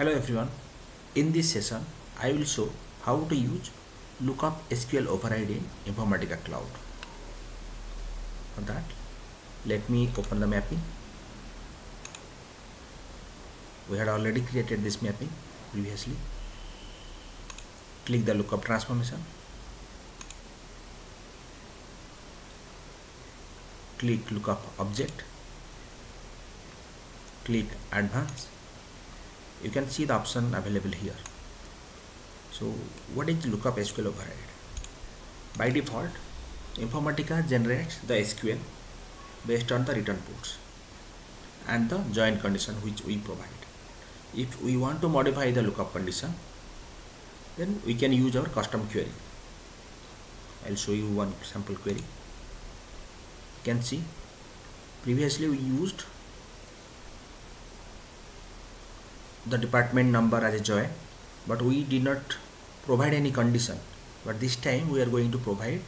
Hello everyone. In this session, I will show how to use lookup SQL override in Informatica Cloud. For that, let me open the mapping. We had already created this mapping previously. Click the lookup transformation. Click lookup object. Click advanced you can see the option available here. So what is lookup SQL override by default Informatica generates the SQL based on the return ports and the join condition which we provide. If we want to modify the lookup condition then we can use our custom query. I'll show you one sample query. You can see previously we used the department number as a join but we did not provide any condition. But this time we are going to provide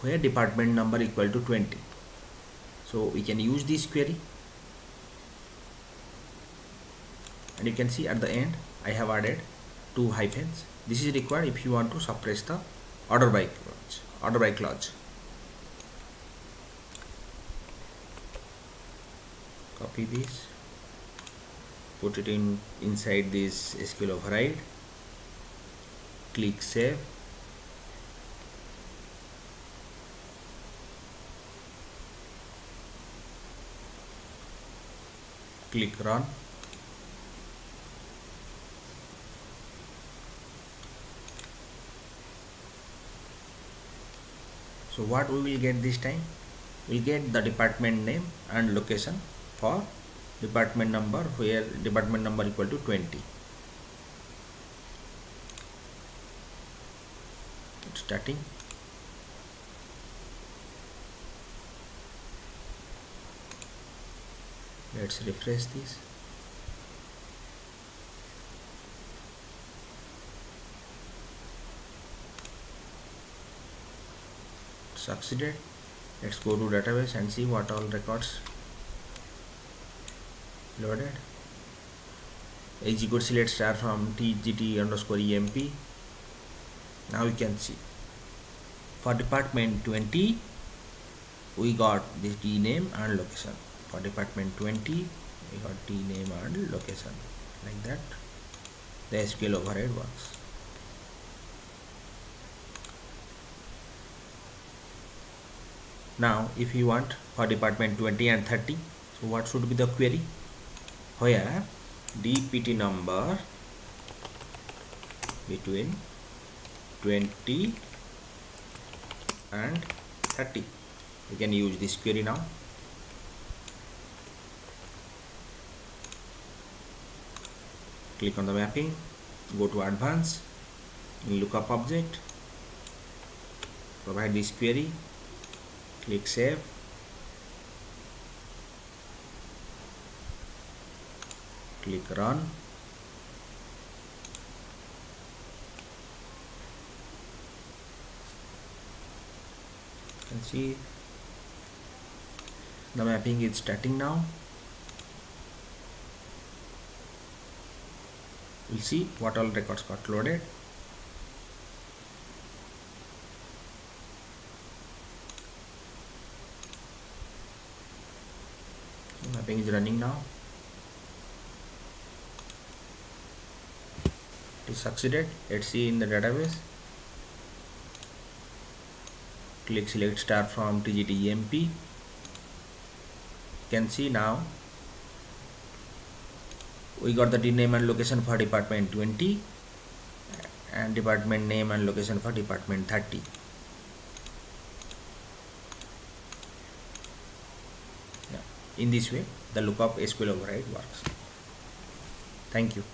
where department number equal to 20 so we can use this query. And you can see at the end I have added two hyphens. This is required if you want to suppress the order by clause order by clause. Copy this put it in inside this SQL override click save. Click run. So what we will get this time? We'll get the department name and location for department number where department number equal to 20 starting. Let's refresh this. Succeeded. Let's go to database and see what all records loaded. Execute select star from tgt underscore emp now you can see. For department 20 we got the t name and location. For department 20 we got t name and location. Like that. The sql override works. Now if you want for department 20 and 30 so what should be the query where DPT number between 20 and 30 we can use this query now. Click on the mapping go to advanced in lookup object provide this query click save click run. You can see. The mapping is starting now. We'll see what all records got loaded. Mapping is running now it succeeded. Let's see in the database. Click select star from tgtemp you can see now. We got the name and location for department 20 and department name and location for department 30 yeah. in this way the lookup SQL override works. Thank you